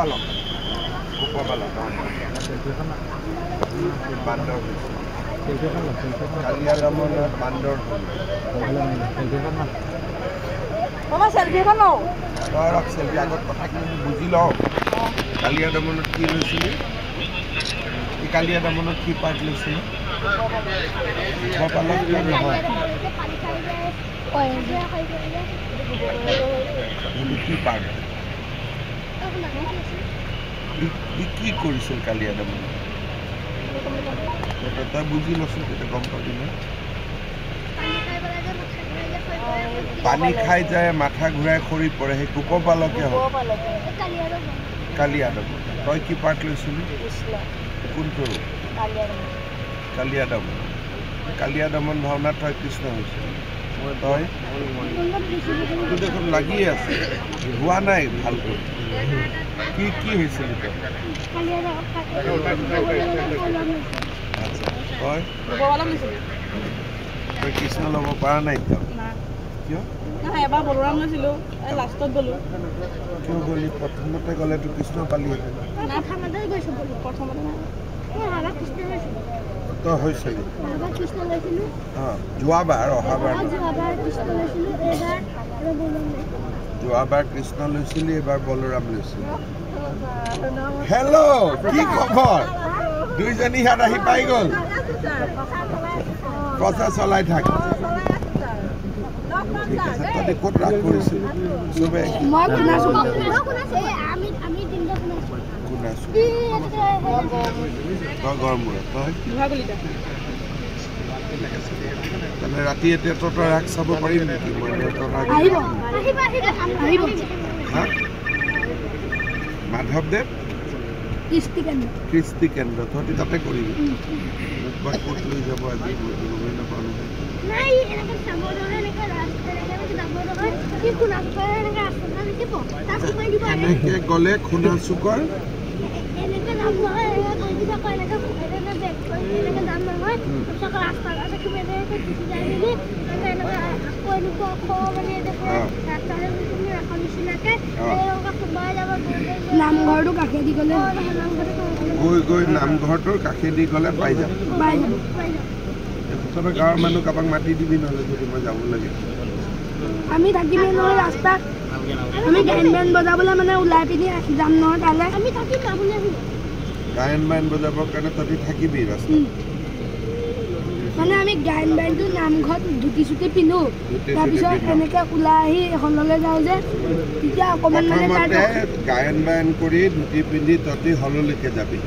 পালক কুকুৰপালক বান্দৰ হৈছে কালিয়া দমনত বান্দৰ মামা চেলফি এখন লওঁ। তই ৰখ চেল্ফি আগত কথাখিনি বুজি লওঁ কালিয়া দমনত কি লৈছিলি? কালিয়া দমনত কি পাৰ্ট লৈছিলি? নহয় কি পাৰ্ট কি কৰিছিল তই তই বুজি লচোন তেতিয়া গম পাবি ন পানী খাই যায় মাথা ঘূৰাই সৰি পৰে সেই কুকুৰপালকে হওক কালিয়া দমন তই কি পাৰ্ট লৈছিলি কোনটো কালিয়া দমন কালিয়া দমন ভাওনাত তই কৃষ্ণ হৈছিল তই তোৰ দেখোন লাগিয়ে আছে। হোৱা নাই ভালকৈ। কি কি হৈছিল তই আচ্ছা তই কৃষ্ণ ল'ব পৰা নাই কিয়? নাই এবাৰ বলোৰাম লৈছিলোঁ এই লাষ্টত গ'লোঁ। কিয় গ'লি? প্ৰথমতে গ'লেতো কৃষ্ণ পালিহেঁতেন প্ৰথমতে তই হৈছিলি অঁ যোৱাবাৰ অহাবাৰ। যোৱাবাৰ কৃষ্ণ লৈছিলি এইবাৰ বলোৰাম লৈছিলি। হেল্ল' কি খবৰ? দুইজনী ইয়াত আহি পাই গ'ল। প্ৰচাৰ চলাই থাক। ঠিক আছে তহঁতি ক'ত ৰাস কৰিছিলি? চবে তই তই ৰাতি এতিয়া তহঁতৰ ৰাস চাব পাৰিম নেকি মাধৱদেৱ কৃষ্টি কেন্দ্ৰ তহঁতি তাতে কৰিবি মোক বা ক'ত লৈ যাব আজি মই গমেই এনেকৈ গ'লে খুনা চুকৰ নামঘৰটো কাষেদি গ'লে। গৈ গৈ নামঘৰটোৰ কাষেদি গ'লে পাই যাম। পাই তহঁতৰ গাঁৱৰ মানুহ কাৰোবাক মাতি দিবি নহ'লে যদি মই যাব লাগে। আমি থাকিমেই নহয় ৰাস্তাত। আমি গান বেন বজাবলৈ মানে ওলাই পিনি যাম নহয় তালৈ। আমি থাকিম আপুনি গায়ন বায়ন বজাবৰ কাৰণে তহঁতি থাকিবি ৰাস্তাত উম। মানে আমি গায়ন বায়নটো নামঘৰত ধুতি চুটি পিন্ধো তাৰপিছত। এনেকৈ ওলাই আহি হললৈ যাওঁ যে তেতিয়া অকণমান মানে তাত গায়ন বায়ন কৰি ধুতি পিন্ধি তহঁতি হললৈকে যাবি